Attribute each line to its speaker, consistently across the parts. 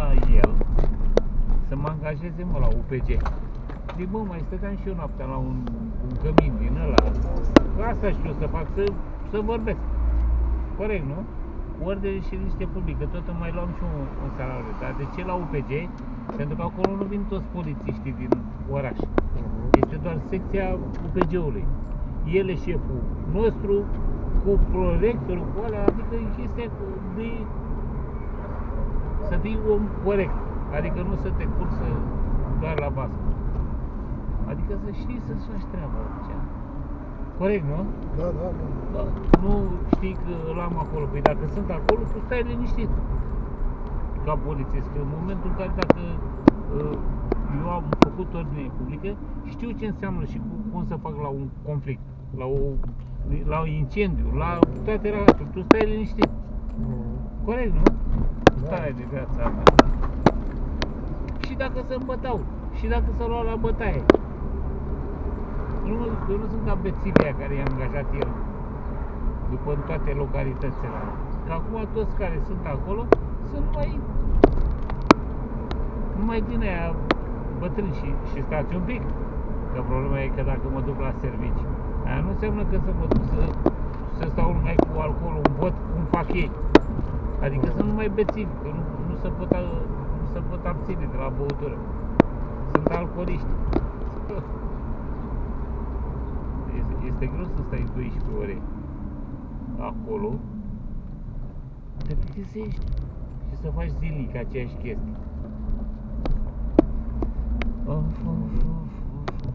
Speaker 1: la el să mă angajeze, mă, la UPG. Zic, bă, mai stăteam și eu noaptea la un, un cămin din ăla. Asta știu să fac, să, să vorbesc. Corect, nu? Cu ordine și liniște publică, tot îmi mai luam și un, un salariu. Dar de ce la UPG? Pentru că acolo nu vin toți polițiștii din oraș. Este doar secția UPG-ului. El e șeful nostru, cu proiectorul, cu alea, adică e chestia cu- de să fii om corect. Adică nu să te cursă doar la bască. Adică să știi să-ți faci treaba. Cea. Corect, nu?
Speaker 2: Da, da, da.
Speaker 1: Da. Nu știi că îl am acolo. Păi dacă sunt acolo, tu stai liniștit. Ca polițist. Că în momentul în care dacă uh, eu am făcut ordine publică, știu ce înseamnă și cu- cum să fac la un conflict, la, o, la un incendiu, la toate rahaturi. Tu stai liniștit.
Speaker 2: Mhm.
Speaker 1: Corect, nu?
Speaker 2: Da.
Speaker 1: Stare de viața asta. Și dacă se îmbătau, și dacă se luau la bătaie. Nu, eu nu sunt ca bețivia care i-a angajat el după în toate localitățile. Că acum toți care sunt acolo sunt numai numai din aia bătrâni și, și stați un pic. Că problema e că dacă mă duc la servici, aia nu înseamnă că să mă duc să, să stau numai cu alcoolul în vot cum fac ei. Adică sunt numai bețivi, că nu, nu, se pot, a- nu se pot abține de la băutură. Sunt alcooliști. Este, este greu să stai 12 ore acolo, te plictisești și să faci zilnic aceeași chestie. Of, of, of, of, of.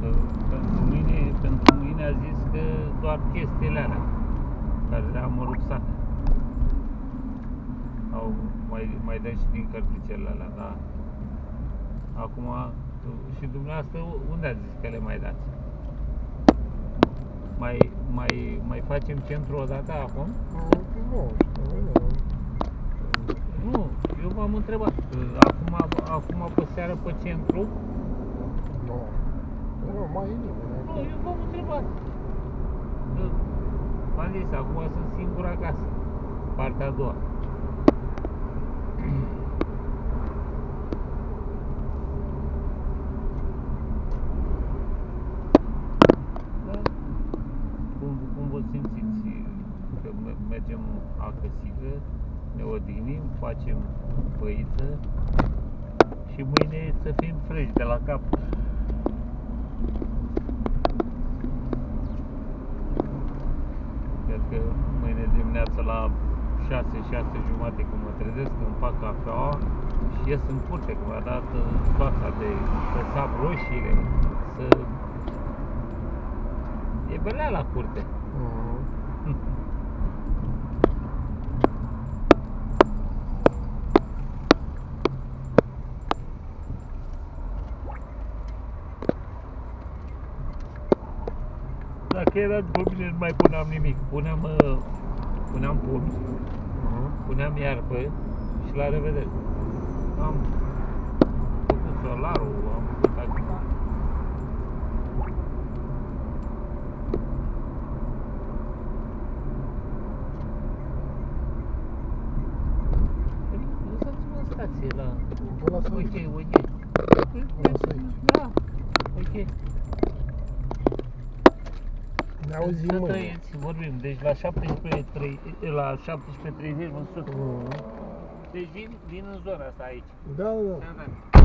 Speaker 1: Că pentru mine, pentru mine a zis că doar chestiile alea care le-am rucsac. Au mai, mai dat și din cărticele alea, da. Acum, și dumneavoastră, unde ați zis că le mai dați? Mai, mai, mai facem centru odată acum?
Speaker 2: Nu știu, nu.
Speaker 1: Nu, eu v-am întrebat. Acum, acum pe seară pe centru?
Speaker 2: Nu. Nu, mai e
Speaker 1: Nu,
Speaker 2: nimeni.
Speaker 1: eu v-am întrebat. Că, V-am zis, acum sunt singur acasă. Partea a doua. Da. Cum, cum vă simțiți? Că me- mergem acasă, ne odihnim, facem păiță și mâine să fim freși de la cap. Cred că mâine dimineața la 6, 6 jumate când mă trezesc, îmi fac cafeaua și ies în curte, cum a dat uh, fața de să sap roșiile, să... E belea la curte.
Speaker 2: Mhm.
Speaker 1: Dacă era după mine, nu mai puneam nimic. Puneam, uh, puneam pomi,
Speaker 2: Mhm.
Speaker 1: puneam iarbă și la revedere. Am făcut solarul, am făcut acum. Lăsați-mă în stație la...
Speaker 2: Vă las
Speaker 1: Uite,
Speaker 2: aici.
Speaker 1: uite.
Speaker 2: Lasă aici.
Speaker 1: Da, uite.
Speaker 2: Ne auzim
Speaker 1: Să
Speaker 2: mâine.
Speaker 1: trăiți, vorbim. Deci la 17.30 la 17.30 mă sun.
Speaker 2: Mhm.
Speaker 1: Deci vin, vin în zona asta aici.
Speaker 2: Da, da.
Speaker 1: Da, da.